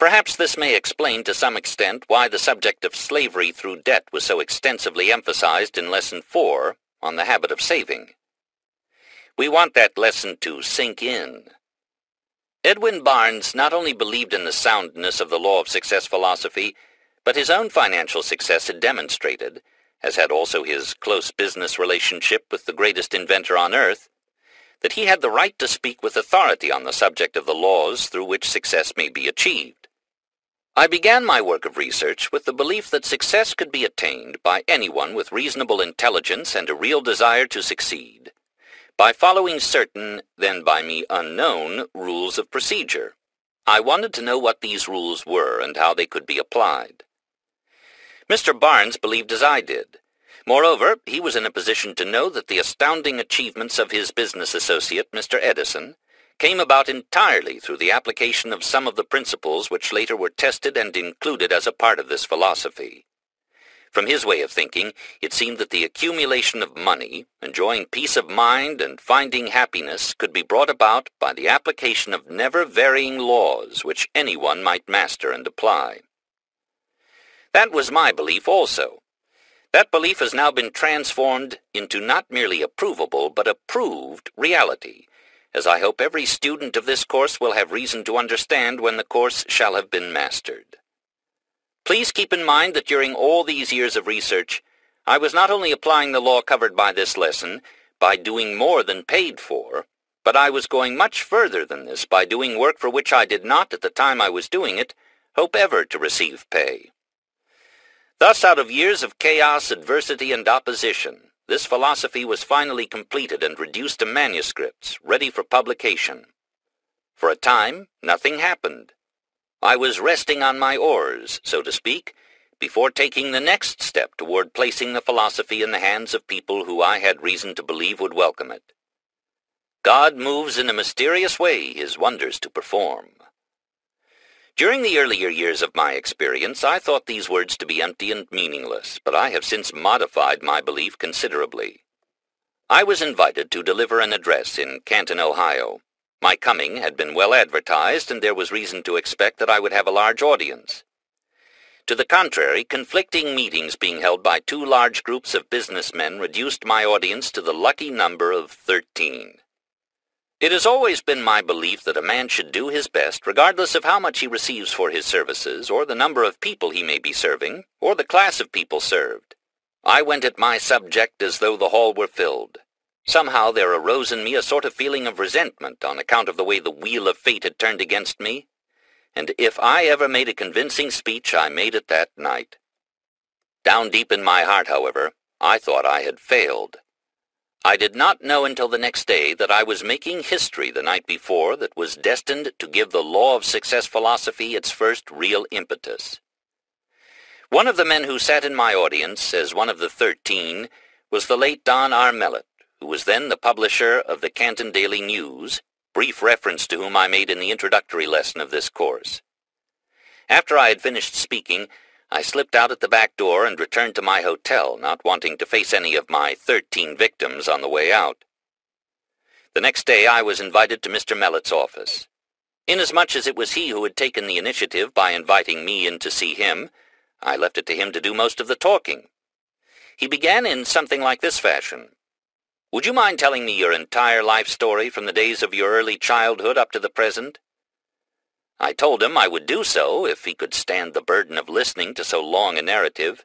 Perhaps this may explain to some extent why the subject of slavery through debt was so extensively emphasized in Lesson 4 on the habit of saving. We want that lesson to sink in. Edwin Barnes not only believed in the soundness of the law of success philosophy, but his own financial success had demonstrated, as had also his close business relationship with the greatest inventor on earth, that he had the right to speak with authority on the subject of the laws through which success may be achieved. I began my work of research with the belief that success could be attained by anyone with reasonable intelligence and a real desire to succeed, by following certain, then by me unknown, rules of procedure. I wanted to know what these rules were and how they could be applied. Mr. Barnes believed as I did. Moreover, he was in a position to know that the astounding achievements of his business associate, Mr. Edison, came about entirely through the application of some of the principles which later were tested and included as a part of this philosophy. From his way of thinking, it seemed that the accumulation of money, enjoying peace of mind, and finding happiness could be brought about by the application of never-varying laws which anyone might master and apply. That was my belief also. That belief has now been transformed into not merely a provable but a proved reality, as I hope every student of this course will have reason to understand when the course shall have been mastered. Please keep in mind that during all these years of research, I was not only applying the law covered by this lesson by doing more than paid for, but I was going much further than this by doing work for which I did not, at the time I was doing it, hope ever to receive pay. Thus, out of years of chaos, adversity, and opposition, this philosophy was finally completed and reduced to manuscripts, ready for publication. For a time, nothing happened. I was resting on my oars, so to speak, before taking the next step toward placing the philosophy in the hands of people who I had reason to believe would welcome it. God moves in a mysterious way his wonders to perform. During the earlier years of my experience, I thought these words to be empty and meaningless, but I have since modified my belief considerably. I was invited to deliver an address in Canton, Ohio. My coming had been well advertised, and there was reason to expect that I would have a large audience. To the contrary, conflicting meetings being held by two large groups of businessmen reduced my audience to the lucky number of thirteen. It has always been my belief that a man should do his best regardless of how much he receives for his services, or the number of people he may be serving, or the class of people served. I went at my subject as though the hall were filled. Somehow there arose in me a sort of feeling of resentment on account of the way the wheel of fate had turned against me, and if I ever made a convincing speech, I made it that night. Down deep in my heart, however, I thought I had failed. I did not know until the next day that I was making history the night before that was destined to give the law of success philosophy its first real impetus. One of the men who sat in my audience as one of the thirteen was the late Don R. Mellett, who was then the publisher of the Canton Daily News, brief reference to whom I made in the introductory lesson of this course. After I had finished speaking, I slipped out at the back door and returned to my hotel, not wanting to face any of my thirteen victims on the way out. The next day I was invited to Mr. Mellett's office. Inasmuch as it was he who had taken the initiative by inviting me in to see him, I left it to him to do most of the talking. He began in something like this fashion. Would you mind telling me your entire life story from the days of your early childhood up to the present? I told him I would do so if he could stand the burden of listening to so long a narrative.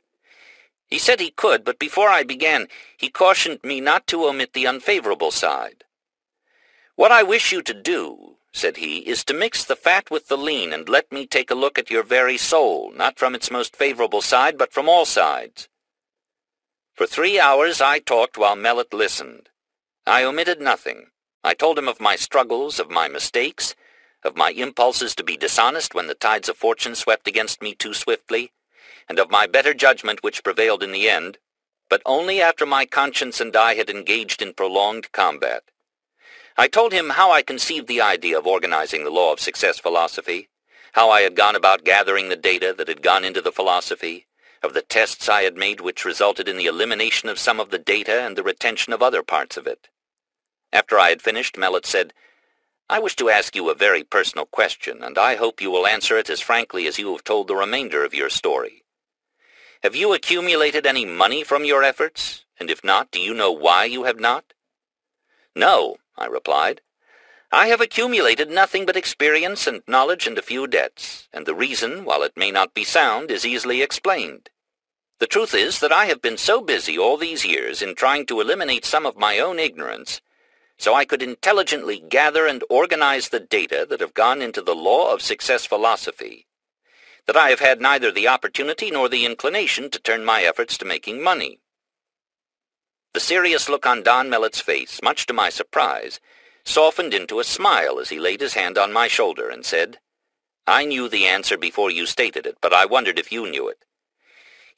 He said he could, but before I began, he cautioned me not to omit the unfavorable side. What I wish you to do, said he, is to mix the fat with the lean and let me take a look at your very soul, not from its most favorable side, but from all sides. For three hours I talked while Mellett listened. I omitted nothing. I told him of my struggles, of my mistakes, of my impulses to be dishonest when the tides of fortune swept against me too swiftly, and of my better judgment which prevailed in the end, but only after my conscience and I had engaged in prolonged combat. I told him how I conceived the idea of organizing the law of success philosophy, how I had gone about gathering the data that had gone into the philosophy, of the tests I had made which resulted in the elimination of some of the data and the retention of other parts of it. After I had finished, Mellett said, I wish to ask you a very personal question, and I hope you will answer it as frankly as you have told the remainder of your story. Have you accumulated any money from your efforts? And if not, do you know why you have not? No, I replied. I have accumulated nothing but experience and knowledge and a few debts, and the reason, while it may not be sound, is easily explained. The truth is that I have been so busy all these years in trying to eliminate some of my own ignorance, so I could intelligently gather and organize the data that have gone into the law of success philosophy, that I have had neither the opportunity nor the inclination to turn my efforts to making money. The serious look on Don Mellett's face, much to my surprise, softened into a smile as he laid his hand on my shoulder and said, I knew the answer before you stated it, but I wondered if you knew it.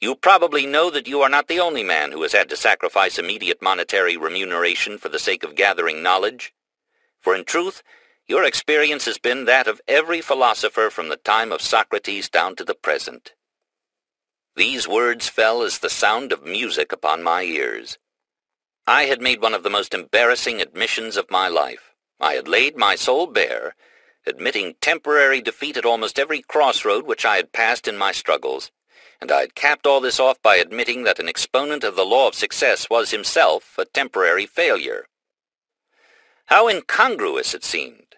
You probably know that you are not the only man who has had to sacrifice immediate monetary remuneration for the sake of gathering knowledge. For in truth, your experience has been that of every philosopher from the time of Socrates down to the present. These words fell as the sound of music upon my ears. I had made one of the most embarrassing admissions of my life. I had laid my soul bare, admitting temporary defeat at almost every crossroad which I had passed in my struggles, and I had capped all this off by admitting that an exponent of the law of success was himself a temporary failure. How incongruous it seemed.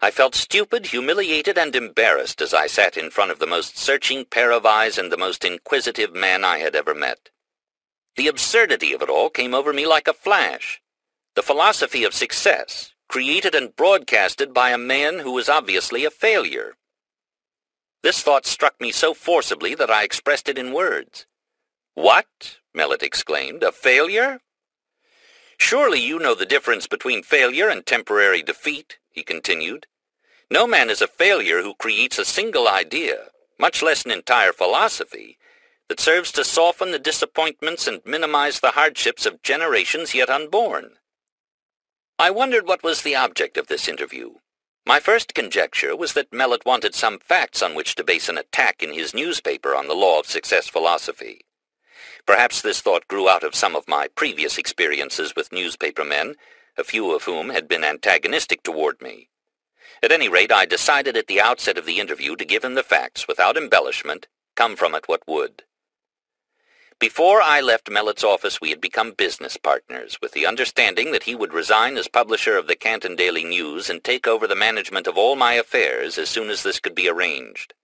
I felt stupid, humiliated, and embarrassed as I sat in front of the most searching pair of eyes and the most inquisitive man I had ever met. The absurdity of it all came over me like a flash. The philosophy of success, created and broadcasted by a man who was obviously a failure. This thought struck me so forcibly that I expressed it in words. What? Mellett exclaimed. A failure? Surely you know the difference between failure and temporary defeat, he continued. No man is a failure who creates a single idea, much less an entire philosophy, that serves to soften the disappointments and minimize the hardships of generations yet unborn. I wondered what was the object of this interview. My first conjecture was that Mellett wanted some facts on which to base an attack in his newspaper on the law of success philosophy. Perhaps this thought grew out of some of my previous experiences with newspaper men, a few of whom had been antagonistic toward me. At any rate, I decided at the outset of the interview to give him the facts without embellishment, come from it what would. Before I left Mellett's office we had become business partners, with the understanding that he would resign as publisher of the Canton Daily News and take over the management of all my affairs as soon as this could be arranged.